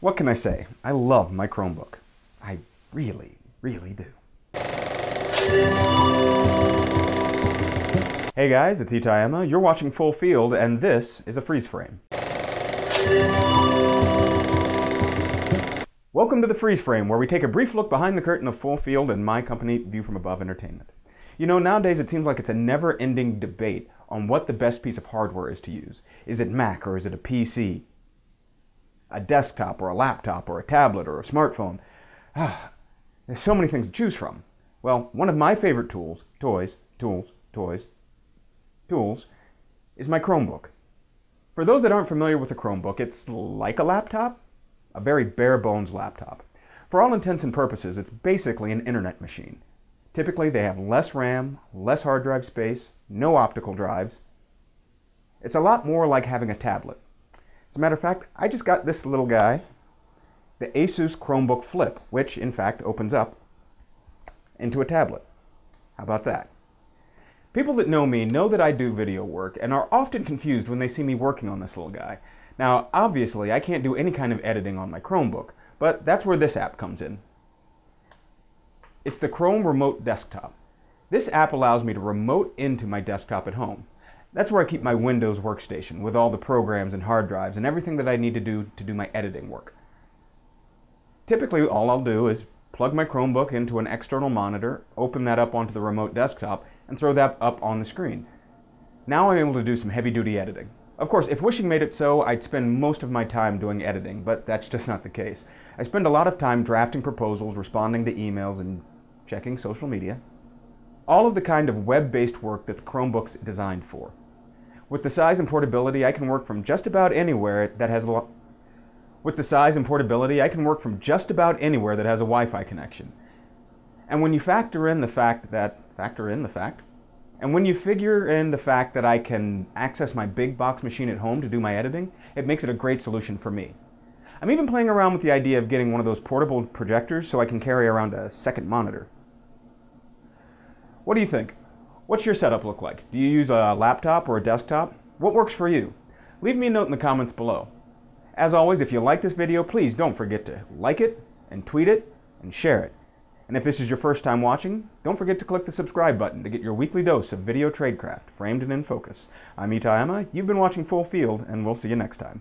What can I say? I love my Chromebook. I really, really do. Hey guys, it's Itayama. You're watching Full Field, and this is a freeze frame. Welcome to the freeze frame, where we take a brief look behind the curtain of Full Field and my company, View from Above Entertainment. You know, nowadays it seems like it's a never-ending debate on what the best piece of hardware is to use. Is it Mac or is it a PC? A desktop or a laptop or a tablet or a smartphone? Ah, there's so many things to choose from. Well, one of my favorite tools, toys, tools, toys, tools, is my Chromebook. For those that aren't familiar with a Chromebook, it's like a laptop, a very bare bones laptop. For all intents and purposes, it's basically an internet machine. Typically, they have less RAM, less hard drive space, no optical drives. It's a lot more like having a tablet. As a matter of fact, I just got this little guy, the Asus Chromebook Flip, which in fact opens up into a tablet. How about that? People that know me know that I do video work and are often confused when they see me working on this little guy. Now, obviously, I can't do any kind of editing on my Chromebook, but that's where this app comes in. It's the Chrome Remote Desktop. This app allows me to remote into my desktop at home. That's where I keep my Windows workstation with all the programs and hard drives and everything that I need to do to do my editing work. Typically, all I'll do is plug my Chromebook into an external monitor, open that up onto the remote desktop, and throw that up on the screen. Now I'm able to do some heavy-duty editing. Of course, if wishing made it so, I'd spend most of my time doing editing, but that's just not the case. I spend a lot of time drafting proposals, responding to emails, and checking social media. All of the kind of web-based work that the Chromebook's designed for. With the size and portability, I can work from just about anywhere that has a with the size and portability, I can work from just about anywhere that has a Wi-Fi connection. And when you factor in the fact that factor in the fact and when you figure in the fact that I can access my big box machine at home to do my editing, it makes it a great solution for me. I'm even playing around with the idea of getting one of those portable projectors so I can carry around a second monitor. What do you think? What's your setup look like? Do you use a laptop or a desktop? What works for you? Leave me a note in the comments below. As always, if you like this video, please don't forget to like it, and tweet it, and share it. And if this is your first time watching, don't forget to click the subscribe button to get your weekly dose of video tradecraft, framed and in focus. I'm Itayama, you've been watching Full Field, and we'll see you next time.